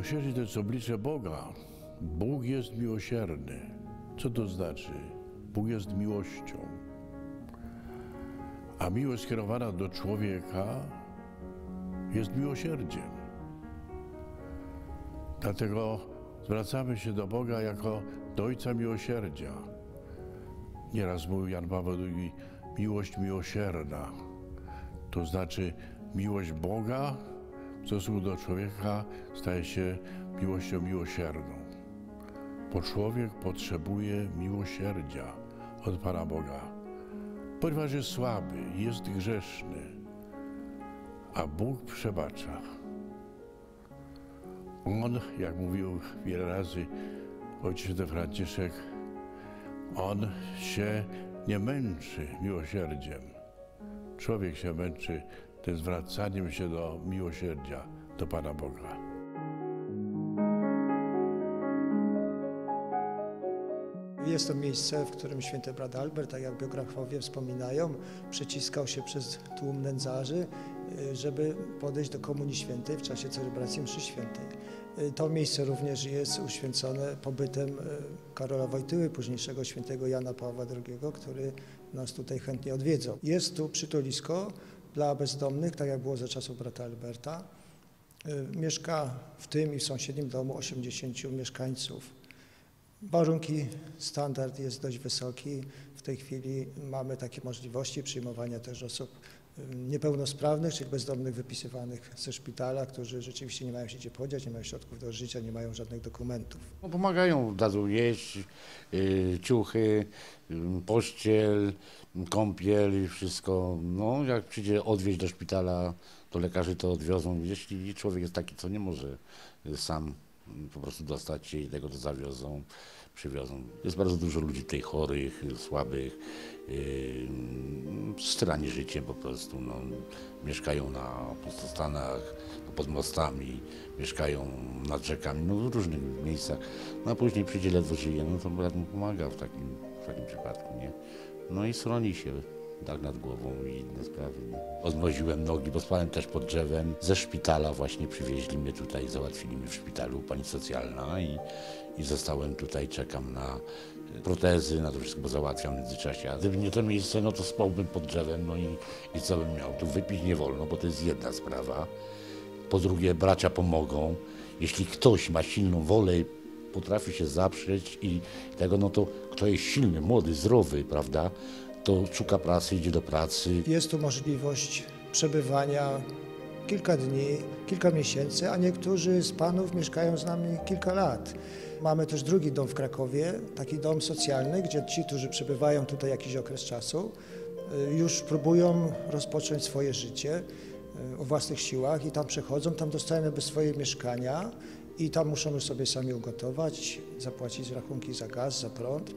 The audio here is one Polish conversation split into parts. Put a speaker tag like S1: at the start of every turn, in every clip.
S1: Miłosierdzie to jest oblicze Boga. Bóg jest miłosierny. Co to znaczy? Bóg jest miłością. A miłość skierowana do człowieka jest miłosierdziem. Dlatego zwracamy się do Boga jako do Ojca Miłosierdzia. Nieraz mówił Jan Paweł II, miłość miłosierna. To znaczy miłość Boga w stosunku do człowieka staje się miłością miłosierną. Bo człowiek potrzebuje miłosierdzia od Pana Boga, ponieważ jest słaby, jest grzeszny, a Bóg przebacza. On, jak mówił wiele razy ojciec święty Franciszek, on się nie męczy miłosierdziem. Człowiek się męczy tym zwracaniem się do miłosierdzia, do Pana Boga.
S2: Jest to miejsce, w którym święty brat Albert, tak jak biografowie wspominają, przeciskał się przez tłum nędzarzy, y, żeby podejść do Komunii Świętej w czasie celebracji mszy świętej. Y, To miejsce również jest uświęcone pobytem y, Karola Wojtyły, późniejszego świętego Jana Pawła II, który nas tutaj chętnie odwiedzał. Jest tu przytulisko dla bezdomnych, tak jak było za czasów brata Alberta. Y, Mieszka w tym i w sąsiednim domu 80 mieszkańców. Warunki, standard jest dość wysoki. W tej chwili mamy takie możliwości przyjmowania też osób niepełnosprawnych, czyli bezdomnych wypisywanych ze szpitala, którzy rzeczywiście nie mają się gdzie podziać, nie mają środków do życia, nie mają żadnych dokumentów.
S3: No, pomagają, dadzą jeść, y, ciuchy, y, pościel, kąpiel i wszystko. No, jak przyjdzie odwieźć do szpitala, to lekarze to odwiozą. Jeśli człowiek jest taki, co nie może sam po prostu dostać się i tego to zawiozą, przywiozą. Jest bardzo dużo ludzi tutaj chorych, słabych, yy, strani życiem po prostu. No, mieszkają na pustostanach, pod mostami, mieszkają nad rzekami, no w różnych miejscach. No a później przyjdzie ledwo żyje, no to brat mu pomaga w takim, w takim przypadku, nie? No i chroni się, dach nad głową i inne sprawy. Odmroziłem nogi, bo spałem też pod drzewem. Ze szpitala właśnie przywieźli mnie tutaj, załatwili mnie w szpitalu, pani socjalna i, i zostałem tutaj, czekam na protezy, na to wszystko, bo załatwiam w międzyczasie. A gdyby nie to miejsce, no to spałbym pod drzewem, no i, i co bym miał? Tu wypić nie wolno, bo to jest jedna sprawa. Po drugie, bracia pomogą. Jeśli ktoś ma silną wolę potrafi się zaprzeć i tego, no to kto jest silny, młody, zdrowy, prawda, to szuka pracy, idzie do pracy.
S2: Jest tu możliwość przebywania kilka dni, kilka miesięcy, a niektórzy z panów mieszkają z nami kilka lat. Mamy też drugi dom w Krakowie, taki dom socjalny, gdzie ci, którzy przebywają tutaj jakiś okres czasu, y, już próbują rozpocząć swoje życie y, o własnych siłach i tam przechodzą, tam dostają jakby swoje mieszkania i tam muszą już sobie sami ugotować, zapłacić rachunki za gaz, za prąd.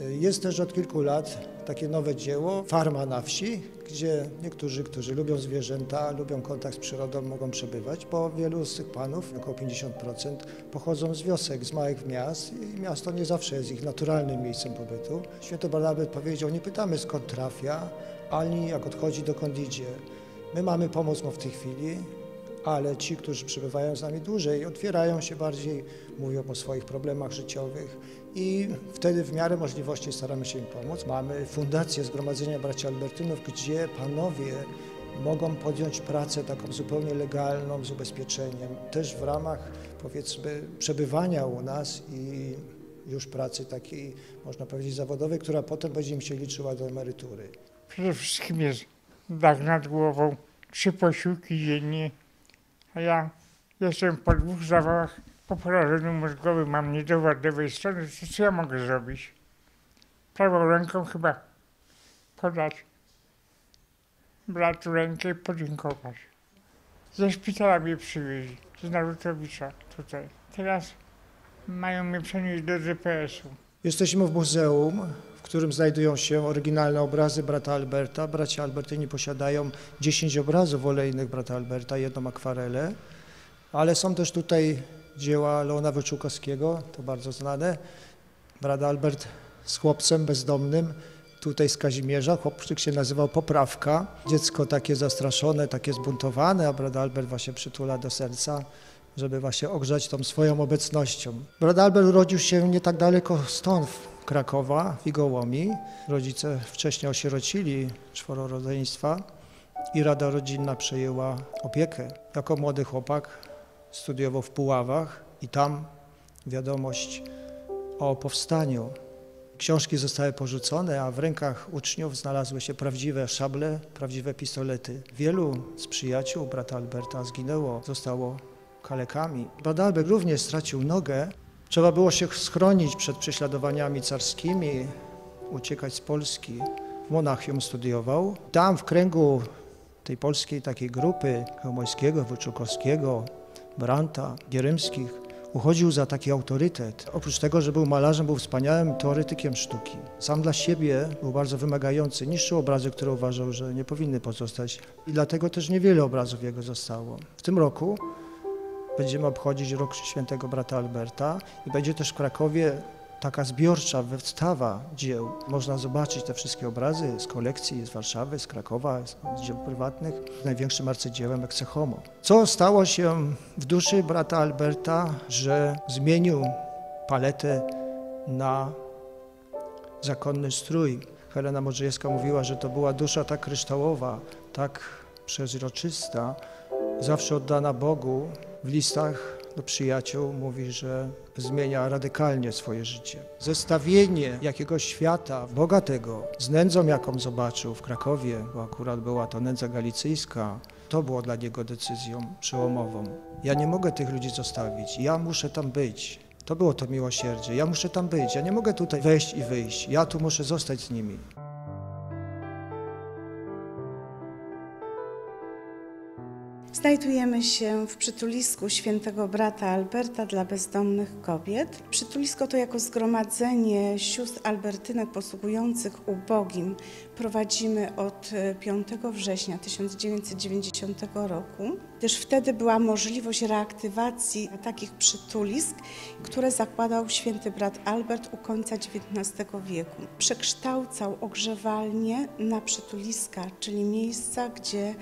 S2: Jest też od kilku lat takie nowe dzieło, Farma na wsi, gdzie niektórzy, którzy lubią zwierzęta, lubią kontakt z przyrodą, mogą przebywać, bo wielu z tych panów, około 50%, pochodzą z wiosek, z małych miast i miasto nie zawsze jest ich naturalnym miejscem pobytu. Święty Barnabet powiedział, nie pytamy skąd trafia, ani jak odchodzi, dokąd idzie. My mamy pomoc mu w tej chwili, ale ci, którzy przebywają z nami dłużej, otwierają się bardziej, mówią o swoich problemach życiowych i wtedy w miarę możliwości staramy się im pomóc. Mamy Fundację Zgromadzenia Braci Albertynów, gdzie panowie mogą podjąć pracę taką zupełnie legalną, z ubezpieczeniem, też w ramach powiedzmy przebywania u nas i już pracy takiej, można powiedzieć, zawodowej, która potem będzie im się liczyła do emerytury.
S4: Przede wszystkim jest dach nad głową, trzy posiłki dziennie, a ja jestem po dwóch zawałach po porażeniu mózgowym, mam niedowar lewej strony, to co ja mogę zrobić? Prawą ręką chyba podać bratu rękę i podziękować. Ze szpitala mnie przywieźli, z Narutowicza tutaj. Teraz mają mnie przenieść do DPS-u.
S2: Jesteśmy w muzeum, którym znajdują się oryginalne obrazy brata Alberta. Bracia Albertyni posiadają 10 obrazów olejnych brata Alberta, jedną akwarelę, ale są też tutaj dzieła Leona Wyczółkowskiego, to bardzo znane. Brat Albert z chłopcem bezdomnym, tutaj z Kazimierza, chłopczyk się nazywał Poprawka. Dziecko takie zastraszone, takie zbuntowane, a brat Albert właśnie przytula do serca żeby właśnie ogrzać tą swoją obecnością. Brat Albert urodził się nie tak daleko stąd, Krakowa, w Igołomi. Rodzice wcześniej osierocili czworo rodzeństwa i Rada Rodzinna przejęła opiekę. Jako młody chłopak studiował w Puławach i tam wiadomość o powstaniu. Książki zostały porzucone, a w rękach uczniów znalazły się prawdziwe szable, prawdziwe pistolety. Wielu z przyjaciół brata Alberta zginęło, zostało kalekami. Brat Albert również stracił nogę. Trzeba było się schronić przed prześladowaniami carskimi, uciekać z Polski. W Monachium studiował. Tam w kręgu tej polskiej takiej grupy Chełmońskiego, Wyczukowskiego, Branta, Gierymskich uchodził za taki autorytet. Oprócz tego, że był malarzem, był wspaniałym teoretykiem sztuki. Sam dla siebie był bardzo wymagający, niszczył obrazy, które uważał, że nie powinny pozostać. I dlatego też niewiele obrazów jego zostało. W tym roku będziemy obchodzić rok świętego brata Alberta i będzie też w Krakowie taka zbiorcza wystawa dzieł. Można zobaczyć te wszystkie obrazy z kolekcji z Warszawy, z Krakowa, z z dzieł prywatnych. Największym arcydziełem Ecce Homo. Co stało się w duszy brata Alberta, że zmienił paletę na zakonny strój? Helena Modrzejewska mówiła, że to była dusza tak kryształowa, tak przezroczysta, zawsze oddana Bogu. W listach do przyjaciół mówi, że zmienia radykalnie swoje życie. Zestawienie jakiegoś świata bogatego z nędzą, jaką zobaczył w Krakowie, bo akurat była to nędza galicyjska, to było dla niego decyzją przełomową. Ja nie mogę tych ludzi zostawić, ja muszę tam być. To było to miłosierdzie. Ja muszę tam być. Ja nie mogę tutaj wejść i wyjść. Ja tu muszę zostać z nimi.
S5: Znajdujemy się w przytulisku świętego brata Alberta dla bezdomnych kobiet. Przytulisko to jako zgromadzenie sióstr albertynek posługujących ubogim prowadzimy od e, 5 września 1990 roku, gdyż wtedy była możliwość reaktywacji takich przytulisk, które zakładał święty brat Albert u końca XIX wieku. Przekształcał ogrzewalnie na przytuliska, czyli miejsca, gdzie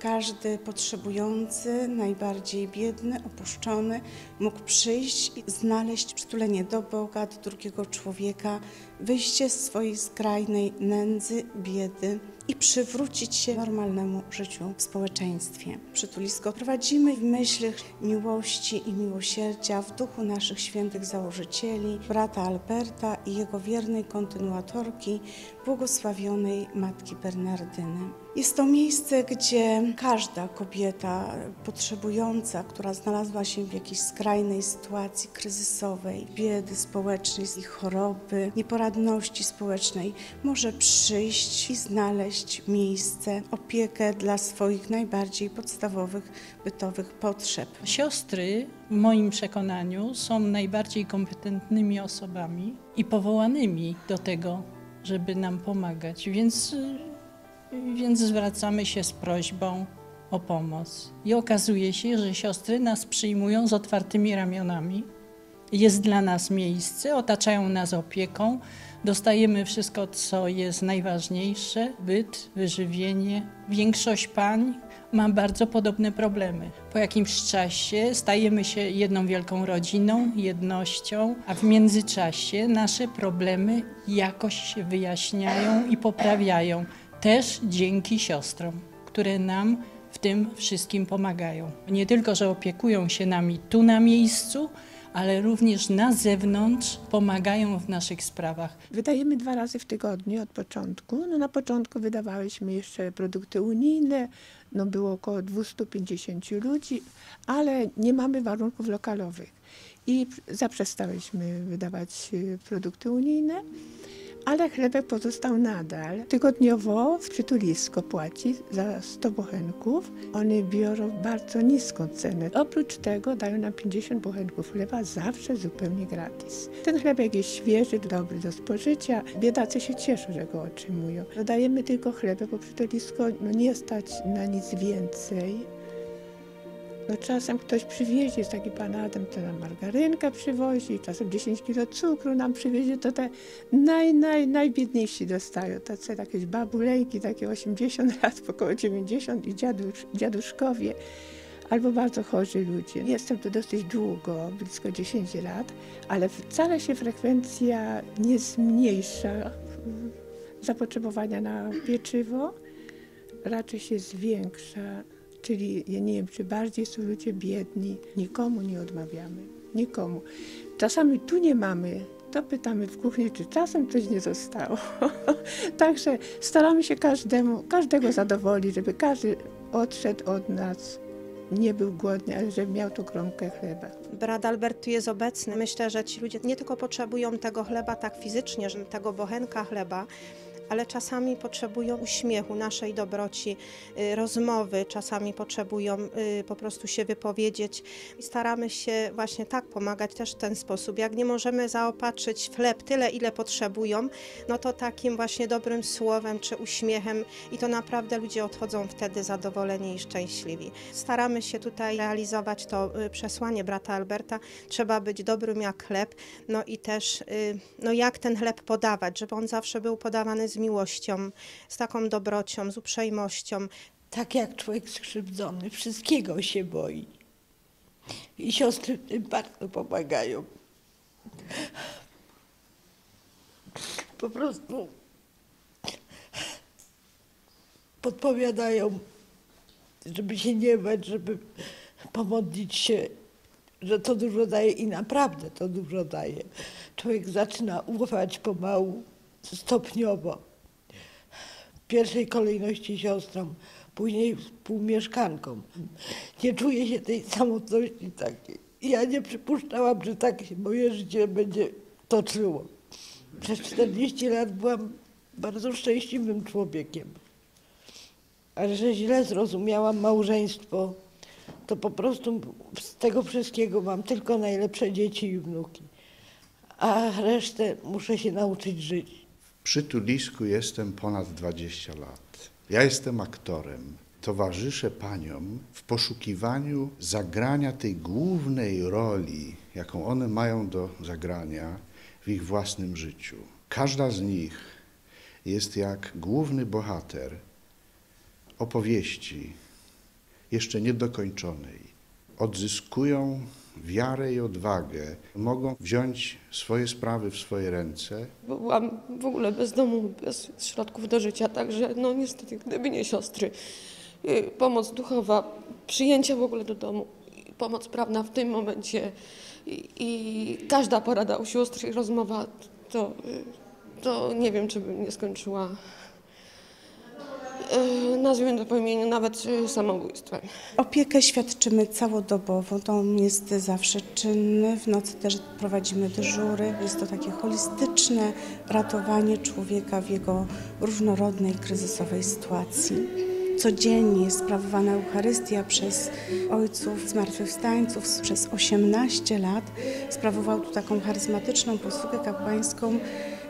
S5: każdy potrzebujący, najbardziej biedny, opuszczony, mógł przyjść i znaleźć przytulenie do Boga, do drugiego człowieka, wyjście z swojej skrajnej nędzy, biedy i przywrócić się normalnemu życiu w społeczeństwie. Przytulisko prowadzimy w myśl miłości i miłosierdzia w duchu naszych świętych założycieli, brata Alberta i jego wiernej kontynuatorki, błogosławionej Matki Bernardyny. Jest to miejsce, gdzie każda kobieta potrzebująca, która znalazła się w jakiejś skrajnej sytuacji kryzysowej, biedy społecznej choroby, nieporadności społecznej, może przyjść i znaleźć miejsce, opiekę dla swoich najbardziej podstawowych bytowych potrzeb.
S6: Siostry, w moim przekonaniu, są najbardziej kompetentnymi osobami i powołanymi do tego, żeby nam pomagać, więc, y, więc zwracamy się z prośbą o pomoc. I okazuje się, że siostry nas przyjmują z otwartymi ramionami. Jest dla nas miejsce, otaczają nas opieką, dostajemy wszystko, co jest najważniejsze: byt, wyżywienie. Większość pań ma bardzo podobne problemy. Po jakimś czasie stajemy się jedną wielką rodziną, jednością, a w międzyczasie nasze problemy jakoś się wyjaśniają i poprawiają. Też dzięki siostrom, które nam w tym wszystkim pomagają. Nie tylko, że opiekują się nami tu na miejscu, ale również na zewnątrz pomagają w naszych sprawach.
S7: Wydajemy dwa razy w tygodniu od początku. No na początku wydawałyśmy jeszcze produkty unijne, no było około 250 ludzi, ale nie mamy warunków lokalowych. I zaprzestałyśmy wydawać y, produkty unijne, ale chlebek pozostał nadal. Tygodniowo przytulisko płaci za 100 bochenków. One biorą bardzo niską cenę. Oprócz tego dają nam 50 bochenków chleba zawsze zupełnie gratis. Ten chlebek jest świeży, dobry do spożycia. Biedacy się cieszą, że go otrzymują. Dodajemy tylko chlebek, bo przytulisko no, nie stać na nic więcej. No czasem ktoś przywiezie, jest taki pan Adam, to nam margarynka przywozi, czasem 10 kilo cukru nam przywiezie, to te naj, naj, najbiedniejsi dostają. Tacy jakieś babuleńki, takie 80 lat, około 90 i dziadusz, dziaduszkowie. albo bardzo chorzy ludzie. Jestem tu dosyć długo, blisko 10 lat, ale wcale się frekwencja nie zmniejsza zapotrzebowania na pieczywo, raczej się zwiększa. Czyli ja nie wiem, czy bardziej są ludzie biedni. Nikomu nie odmawiamy. Nikomu. Czasami tu nie mamy, to pytamy w kuchni, czy czasem coś nie zostało. Także staramy się każdemu, każdego zadowolić, żeby każdy odszedł od nas, nie był głodny, ale żeby miał tu kromkę chleba.
S8: Brat Albert tu jest obecny. Myślę, że ci ludzie nie tylko potrzebują tego chleba tak fizycznie, że tego bochenka chleba, ale czasami potrzebują uśmiechu, naszej dobroci, y, rozmowy, czasami potrzebują y, po prostu się wypowiedzieć. I staramy się właśnie tak pomagać też w ten sposób. Jak nie możemy zaopatrzyć w chleb tyle, ile potrzebują, no to takim właśnie dobrym słowem czy uśmiechem i to naprawdę ludzie odchodzą wtedy zadowoleni i szczęśliwi. Staramy się tutaj realizować to y, przesłanie brata Alberta. Trzeba być dobrym jak chleb, no i też no jak ten chleb podawać, żeby on zawsze był podawany z miłością, z taką dobrocią, z uprzejmością.
S9: tak jak człowiek skrzywdzony, wszystkiego się boi. I siostry w tym bardzo pomagają. Po prostu podpowiadają, żeby się nie bać, żeby pomodlić się, że to dużo daje i naprawdę to dużo daje. Człowiek zaczyna ufać pomału, stopniowo pierwszej kolejności siostrą, później współmieszkanką. Nie czuję się tej samotności takiej. Ja nie przypuszczałam, że tak się moje życie będzie toczyło. Przez 40 lat byłam bardzo szczęśliwym człowiekiem. Ale że źle zrozumiałam małżeństwo, to po prostu z tego wszystkiego mam tylko najlepsze dzieci i wnuki. A resztę muszę się nauczyć żyć.
S10: Przy Tulisku jestem ponad 20 lat. Ja jestem aktorem. Towarzyszę paniom w poszukiwaniu zagrania tej głównej roli, jaką one mają do zagrania w ich własnym życiu. Każda z nich jest jak główny bohater opowieści jeszcze niedokończonej. Odzyskują wiarę i odwagę, mogą wziąć swoje sprawy w swoje ręce.
S11: Byłam w ogóle bez domu, bez środków do życia, także no niestety, gdyby nie siostry, y, pomoc duchowa, przyjęcie w ogóle do domu, pomoc prawna w tym momencie i, i każda porada u sióstr i rozmowa, to, y, to nie wiem, czy bym nie skończyła, nazwijmy to po imieniu, nawet y, samobójstwem.
S5: Opiekę świadczymy całodobowo, dom jest zawsze czynny, w nocy też prowadzimy dyżury. Jest to takie holistyczne ratowanie człowieka w jego różnorodnej, kryzysowej sytuacji. Codziennie jest sprawowana Eucharystia przez ojców zmartwychwstańców. Przez 18 lat sprawował tu taką charyzmatyczną posługę kapłańską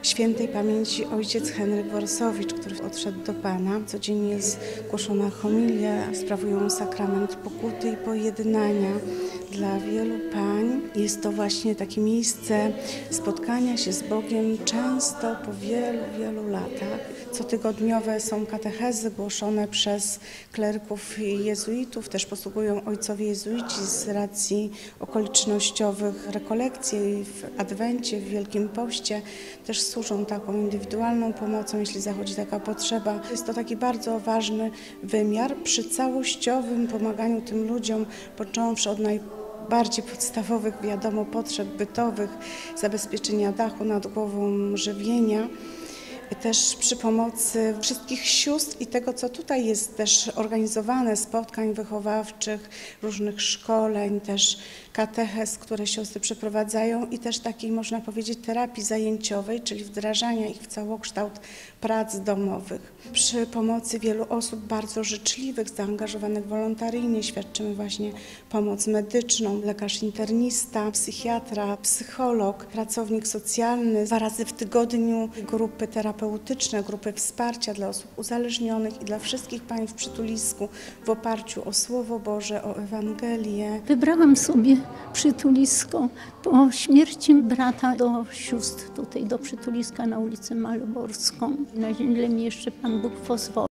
S5: świętej pamięci ojciec Henryk Worsowicz, który odszedł do Pana. Codziennie jest głoszona homilia, sprawują sakrament pokuty i pojednania dla wielu pań. Jest to właśnie takie miejsce spotkania się z Bogiem często po wielu, wielu latach. Cotygodniowe są katechezy głoszone przez klerków jezuitów. Też posługują ojcowie jezuici z racji okolicznościowych rekolekcji w Adwencie, w Wielkim Poście. Też służą taką indywidualną pomocą, jeśli zachodzi taka potrzeba. Jest to taki bardzo ważny wymiar przy całościowym pomaganiu tym ludziom, począwszy od naj bardziej podstawowych, wiadomo, potrzeb bytowych, zabezpieczenia dachu nad głową, żywienia. Też przy pomocy wszystkich sióstr i tego, co tutaj jest też organizowane, spotkań wychowawczych, różnych szkoleń, też katechez, które siostry przeprowadzają i też takiej, można powiedzieć, terapii zajęciowej, czyli wdrażania ich w całokształt prac domowych. Przy pomocy wielu osób bardzo życzliwych, zaangażowanych wolontaryjnie świadczymy właśnie pomoc medyczną, lekarz internista, psychiatra, psycholog, pracownik socjalny. Dwa razy w tygodniu grupy terapeutyczne, grupy wsparcia dla osób uzależnionych i dla wszystkich pań w przytulisku w oparciu o Słowo Boże, o Ewangelię.
S12: Wybrałam sobie przytulisko po śmierci brata do sióstr tutaj, do przytuliska na ulicę Malborską. Na ile mi jeszcze Pan Bóg pozwoli.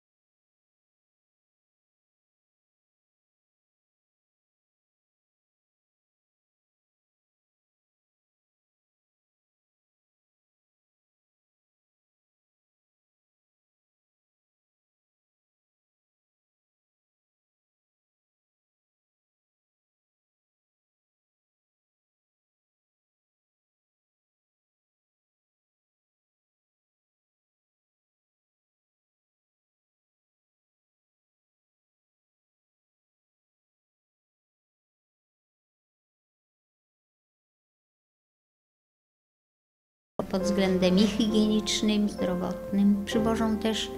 S12: Pod względem i higienicznym, zdrowotnym. Przywożą też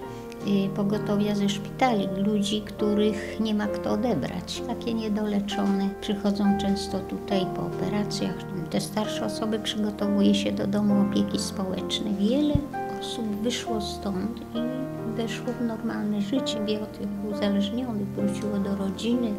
S12: y, pogotowia ze szpitali, ludzi, których nie ma kto odebrać. Takie niedoleczone przychodzą często tutaj po operacjach. Te starsze osoby przygotowuje się do domu opieki społecznej. Wiele osób wyszło stąd i weszło w normalne życie. Wiele tych uzależnionych wróciło do rodziny,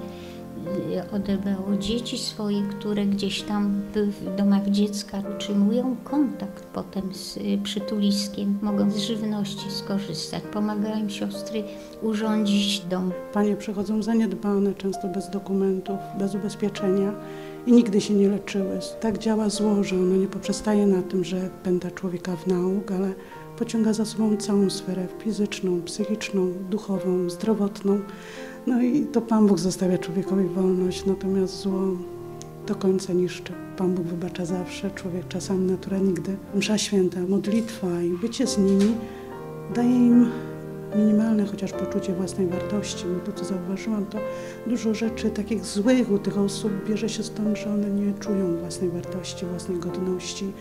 S12: odebrało dzieci swoje, które gdzieś tam w- domach dziecka utrzymują kontakt potem z y, przytuliskiem, mogą z żywności skorzystać. Pomagają siostry urządzić dom.
S13: Panie przychodzą zaniedbane, często bez dokumentów, bez ubezpieczenia i nigdy się nie leczyły. Tak działa zło, że ono nie poprzestaje na tym, że pęta człowieka w nauk, ale pociąga za sobą całą sferę fizyczną, psychiczną, duchową, zdrowotną. No i to Pan Bóg zostawia człowiekowi wolność, natomiast zło do końca niszczy. Pan Bóg wybacza zawsze, człowiek czasami, natura nigdy. Msza święta, modlitwa i bycie z nimi daje im minimalne chociaż poczucie własnej wartości. No to, co zauważyłam, to dużo rzeczy takich złych u tych osób bierze się stąd, że one nie czują własnej wartości, własnej godności.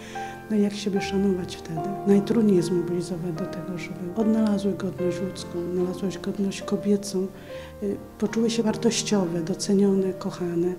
S13: No jak siebie szanować wtedy? Najtrudniej jest mobilizować do tego, żeby odnalazły godność ludzką, odnalazły godność kobiecą, y, poczuły się wartościowe, docenione, kochane,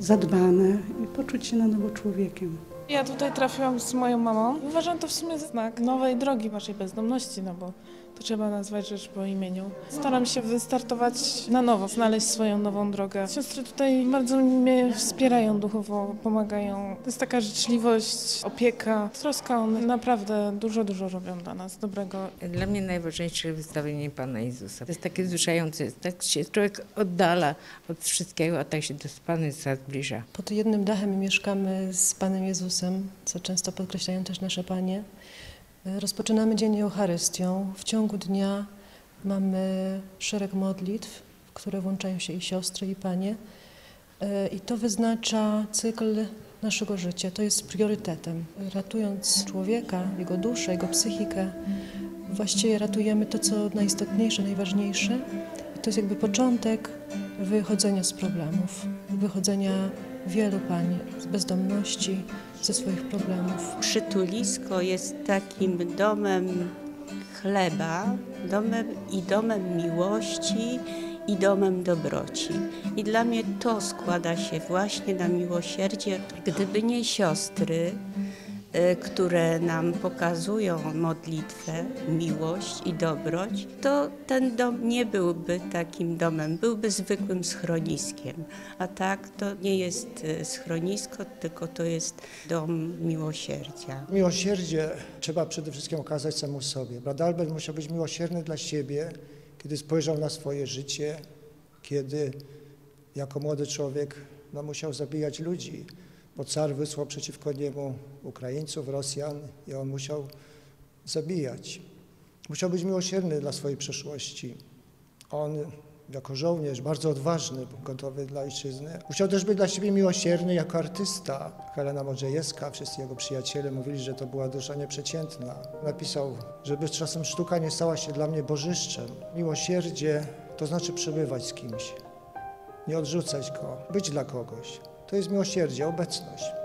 S13: zadbane i poczuć się na nowo człowiekiem.
S14: Ja tutaj trafiłam z moją mamą. Uważam to w sumie za znak nowej drogi waszej bezdomności, no bo to trzeba nazwać rzecz po imieniu. Staram się wystartować na nowo, znaleźć swoją nową drogę. Siostry tutaj bardzo mnie wspierają duchowo, pomagają. To jest taka życzliwość, opieka, troska. One naprawdę dużo, dużo robią dla nas dobrego.
S15: Dla mnie najważniejsze jest wystawienie Pana Jezusa. To jest takie wzruszające, tak się człowiek oddala od wszystkiego, a tak się do Pana Jezusa zbliża.
S16: Pod jednym dachem mieszkamy z Panem Jezusem, co często podkreślają też nasze panie. Rozpoczynamy dzień Eucharystią. W ciągu dnia mamy szereg modlitw, w które włączają się i siostry, i panie. E, I to wyznacza cykl naszego życia. To jest priorytetem. Ratując człowieka, jego duszę, jego psychikę, właściwie ratujemy to, co najistotniejsze, najważniejsze. I to jest jakby początek wychodzenia z problemów, wychodzenia wielu pań z bezdomności, ze swoich problemów.
S17: Przytulisko jest takim domem chleba, domem i domem miłości i domem dobroci. I dla mnie to składa się właśnie na miłosierdzie. Gdyby nie siostry, które nam pokazują modlitwę, miłość i dobroć, to ten dom nie byłby takim domem, byłby zwykłym schroniskiem. A tak to nie jest y, schronisko, tylko to jest dom miłosierdzia.
S2: Miłosierdzie trzeba przede wszystkim okazać samemu sobie. Brat Albert musiał być miłosierny dla siebie, kiedy spojrzał na swoje życie, kiedy jako młody człowiek no, musiał zabijać ludzi, bo car wysłał przeciwko niemu Ukraińców, Rosjan i on musiał zabijać. Musiał być miłosierny dla swojej przeszłości. On jako żołnierz, bardzo odważny, gotowy dla ojczyzny. Musiał też być dla siebie miłosierny jako artysta. Helena Modrzejewska, wszyscy jego przyjaciele mówili, że to była dusza nieprzeciętna. Napisał, żeby czasem sztuka nie stała się dla mnie bożyszczem. Miłosierdzie to znaczy przebywać z kimś, nie odrzucać go, być dla kogoś. To jest miłosierdzie, obecność.